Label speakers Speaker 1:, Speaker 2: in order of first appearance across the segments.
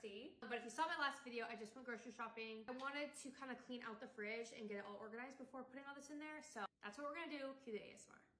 Speaker 1: But if you saw my last video, I just went grocery shopping. I wanted to kind of clean out the fridge and get it all organized before putting all this in there. So that's what we're gonna do. Cue the ASMR.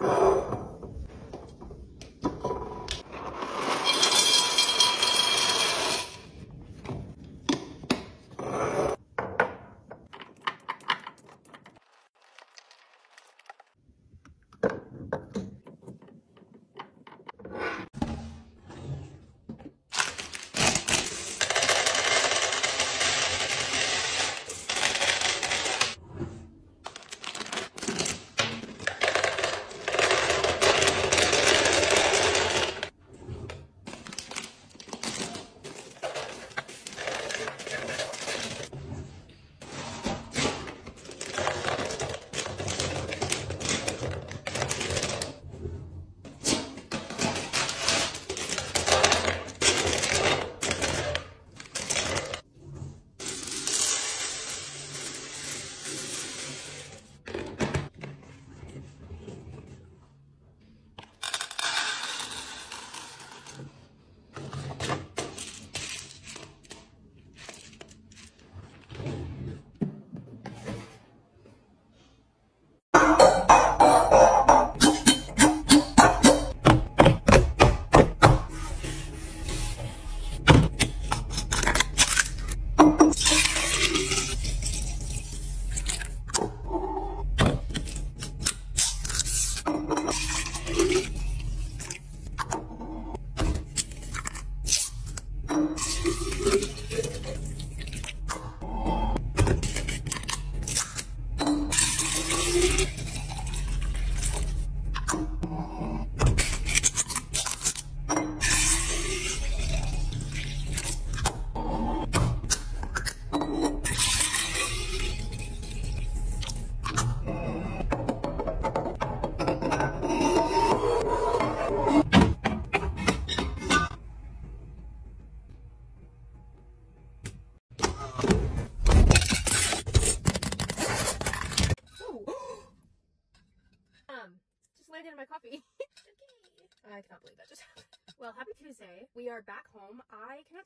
Speaker 1: I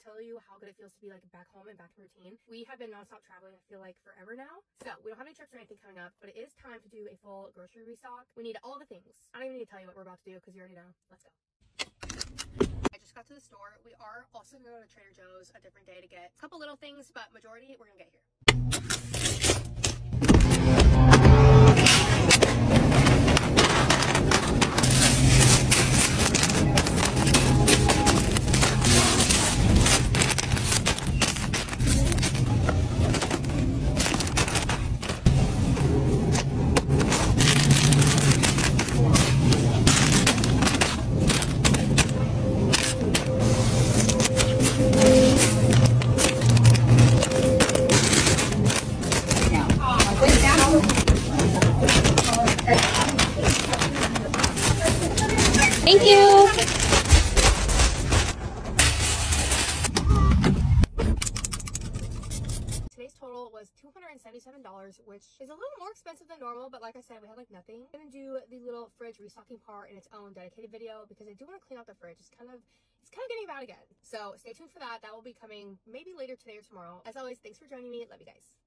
Speaker 1: tell you how good it feels to be like back home and back in routine. We have been nonstop traveling, I feel like forever now. So we don't have any trips or anything coming up, but it is time to do a full grocery restock. We need all the things. I don't even need to tell you what we're about to do because you already know. Let's go. I just got to the store. We are also going to to Trader Joe's a different day to get a couple little things, but majority we're going to get here. The little fridge restocking part in its own dedicated video because I do want to clean out the fridge. It's kind of it's kind of getting bad again. So stay tuned for that. That will be coming maybe later today or tomorrow. As always, thanks for joining me. Love you guys.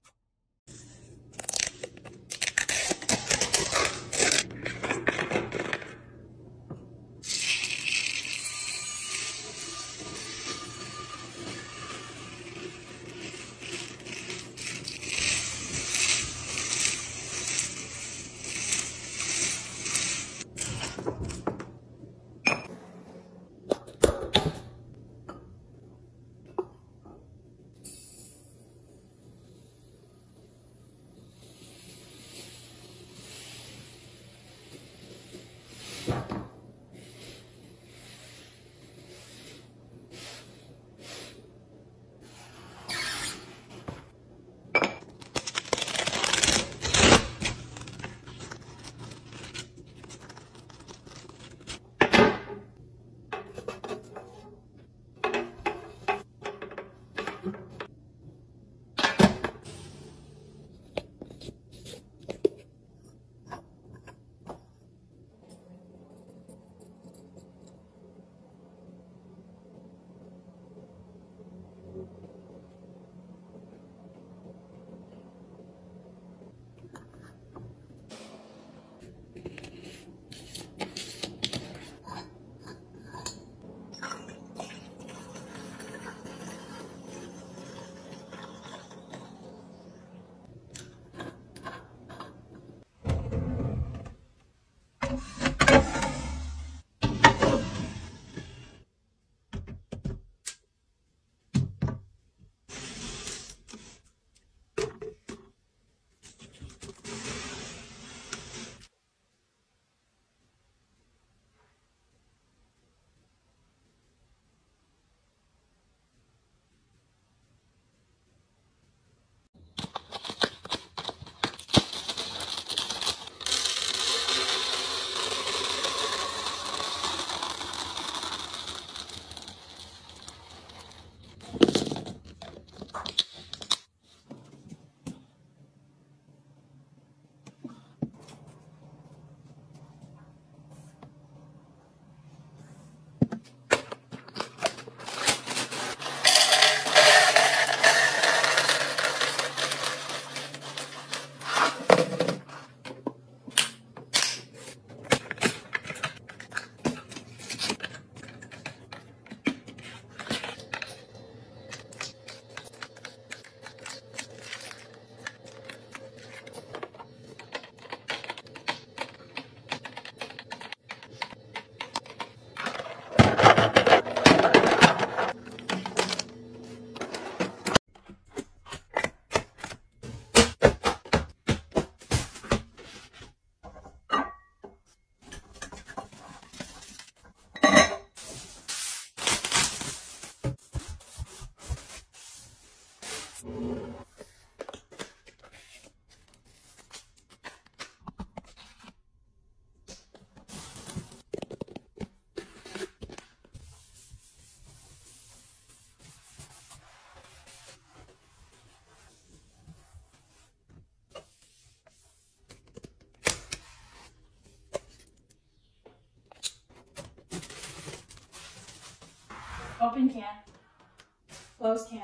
Speaker 1: Open can. Close can.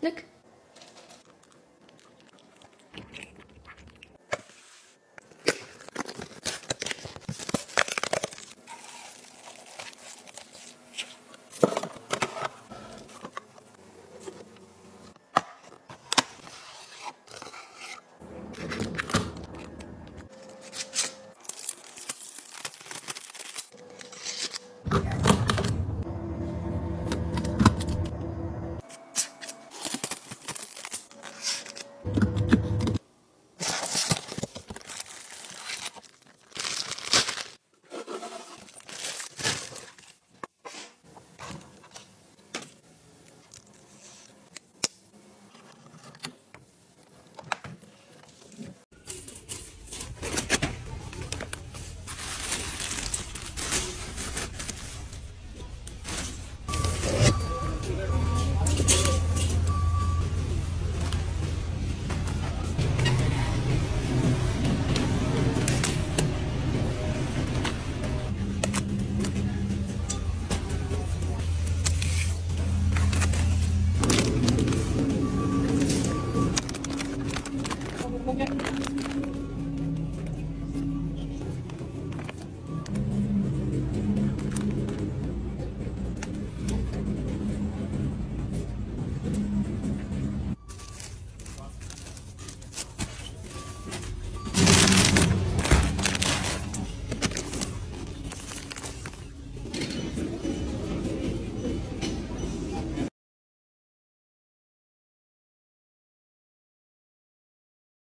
Speaker 1: Glück!